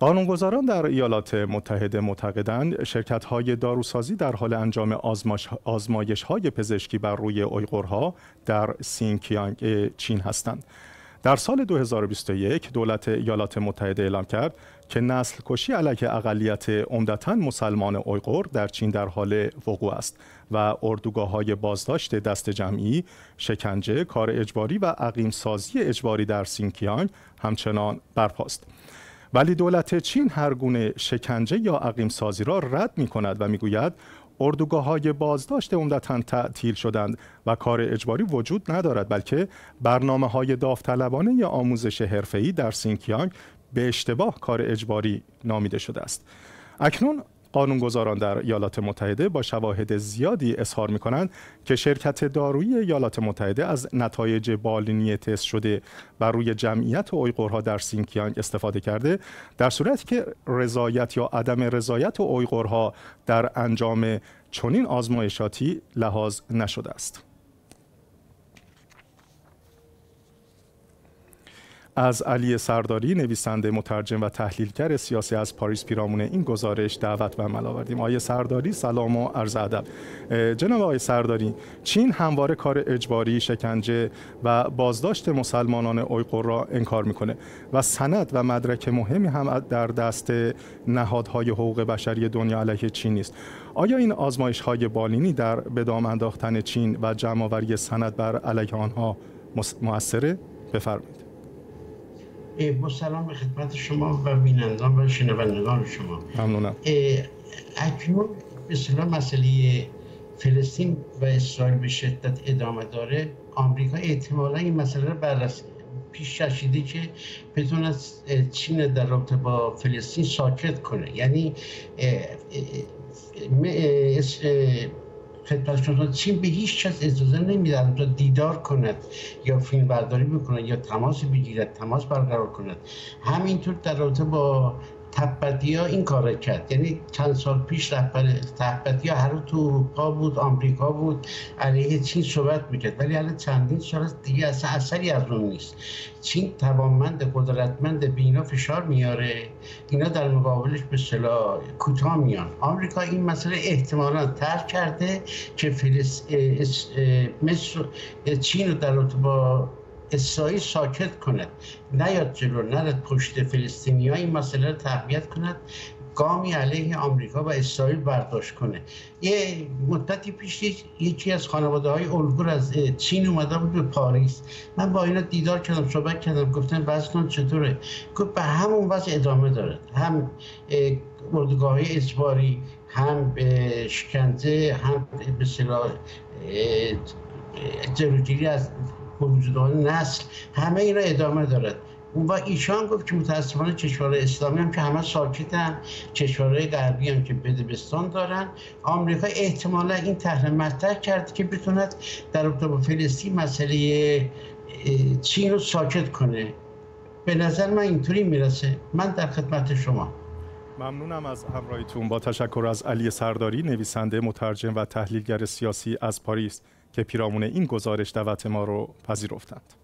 قانونگذاران در ایالات متحده معتقدند شرکت های داروسازی در حال انجام آزمایش های پزشکی بر روی اویغورها در سینکیانگ چین هستند. در سال 2021 دولت ایالات متحده اعلام کرد که نسل کشی علیه اقلیت عمدتا مسلمان اویغور در چین در حال وقوع است و اردوگاه های بازداشت دست جمعی، شکنجه، کار اجباری و عقیم سازی اجباری در سینکیانگ همچنان برپاست. ولی دولت چین هر گونه شکنجه یا عقیم سازی را رد می کند و می گوید اردوگاه های بازداشت عمدتا تعطیل شدند و کار اجباری وجود ندارد بلکه برنامه های داوطلبانه یا آموزش حرفه‌ای در سینکیانگ به اشتباه کار اجباری نامیده شده است. اکنون قانونگذاران در ایالات متحده با شواهد زیادی اظهار می کنند که شرکت دارویی ایالات متحده از نتایج بالینی تست شده بر روی جمعیت اویغورها در سینکیانگ استفاده کرده در صورتی که رضایت یا عدم رضایت اویغورها در انجام چنین آزمایشاتی لحاظ نشده است. از علی سرداری نویسنده مترجم و تحلیلگر سیاسی از پاریس پیرامون این گزارش دعوت و عمل آوردیم. آقای سرداری سلام و عرض ادب. جناب آقای سرداری چین همواره کار اجباری شکنجه و بازداشت مسلمانان اویغور را انکار می‌کنه و سند و مدرک مهمی هم در دست نهادهای حقوق بشری دنیا علیه چین نیست. آیا این آزمایش های بالینی در بدام انداختن چین و جمعآوری سند بر علیه آنها موثره؟ بفرمایید. با سلام به خدمت شما و بینندگان و شنوندگان شما. ممنونم. اکنون به صلاح مسئله فلسطین و اسرائیل به شدت ادامه داره آمریکا احتمالا این مسئله رو بررسی پیش کشیده که بتونه چین در رابطه با فلسطین ساکت کنه. یعنی خدمت چین به هیچ کس اجازه نمیدن تا دیدار کند یا فیلم برداری بکند یا تماس بگیرد تماس برقرار کند. همینطور در رابطه با تبتی ها این کار کرد. یعنی چند سال پیش رهبر تبتی ها هر تو اروپا بود آمریکا بود علیه چین صحبت می‌کرد. ولی الان چندین سال دیگه اصلا اثری از اون نیست. چین توانمند قدرتمند به اینا فشار میاره. اینا در مقابلش به صلاح کوتاه میان. آمریکا این مسئله احتمالا ترک کرده که فلس... مصر چین رو در با اسرائیل ساکت کند. نیاد جلو نرد پشت فلسطینی ها این مسئله رو تقویت کند. گامی علیه آمریکا و اسرائیل برداشت کنه. یه مدتی پیش یکی از خانواده های از چین اومده بود به پاریس. من با اینا دیدار کردم صحبت کردم گفتن وضعتون چطوره؟ گفت به همون وضع ادامه دارد هم اردوگاه اجباری هم شکنجه هم به صلاح جلوگیری از وجودان نسل همه اینا ادامه دارد. و ایشان گفت که متاسفانه کشورهای اسلامی هم که همه ساکتن کشورهای غربی هم که بدبستان دارن. آمریکا احتمالا این طرح مطرح کرد که بتوند در رابطه با فلسطین مسئله چین رو ساکت کنه. به نظر من اینطوری می‌رسه. من در خدمت شما. ممنونم از همراهیتون. با تشکر از علی سرداری نویسنده مترجم و تحلیلگر سیاسی از پاریس. که پیرامون این گزارش دعوت ما رو پذیرفتند.